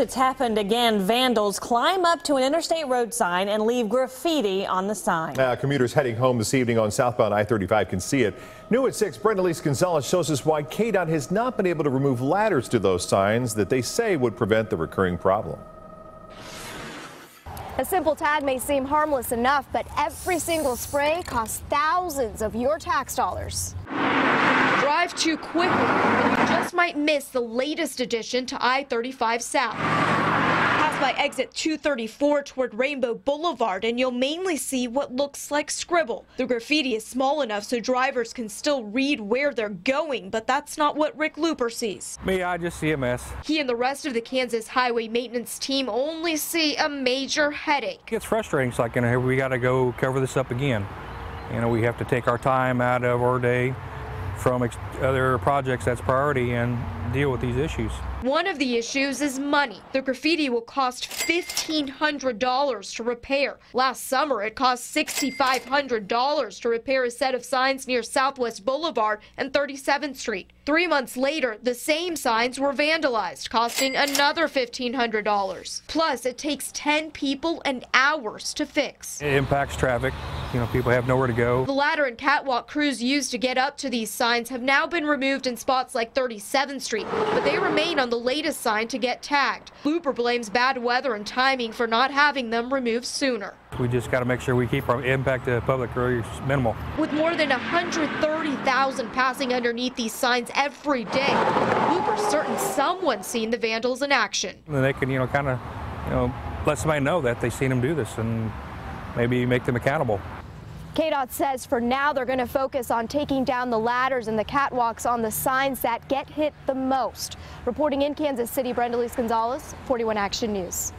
It's happened again. Vandals climb up to an interstate road sign and leave graffiti on the sign. Uh, commuters heading home this evening on southbound I-35 can see it. New at 6, Brenda Lise Gonzalez shows us why KDOT has not been able to remove ladders to those signs that they say would prevent the recurring problem. A simple tag may seem harmless enough, but every single spray costs thousands of your tax dollars. Drive too quickly, and you just might miss the latest addition to I-35 South. Pass by exit 234 toward Rainbow Boulevard, and you'll mainly see what looks like scribble. The graffiti is small enough so drivers can still read where they're going, but that's not what Rick Looper sees. Me, I just see a mess. He and the rest of the Kansas Highway Maintenance team only see a major headache. It's frustrating. It's like, you know, we got to go cover this up again. You know, we have to take our time out of our day from other projects that's priority and deal with these issues. One of the issues is money. The graffiti will cost $1,500 to repair. Last summer, it cost $6,500 to repair a set of signs near Southwest Boulevard and 37th Street. Three months later, the same signs were vandalized, costing another $1,500. Plus, it takes 10 people and hours to fix. It impacts traffic. You know, people have nowhere to go. The ladder and catwalk crews used to get up to these signs have now been removed in spots like 37th Street, but they remain on the latest sign to get tagged. Looper blames bad weather and timing for not having them removed sooner. We just got to make sure we keep our impact to public roads minimal. With more than 130,000 passing underneath these signs every day, Looper's certain someone's seen the vandals in action. And they can, you know, kind of, you know, let somebody know that they've seen them do this and maybe make them accountable. KDOT says for now they're going to focus on taking down the ladders and the catwalks on the signs that get hit the most. Reporting in Kansas City, Brenda Lise Gonzalez, 41 Action News.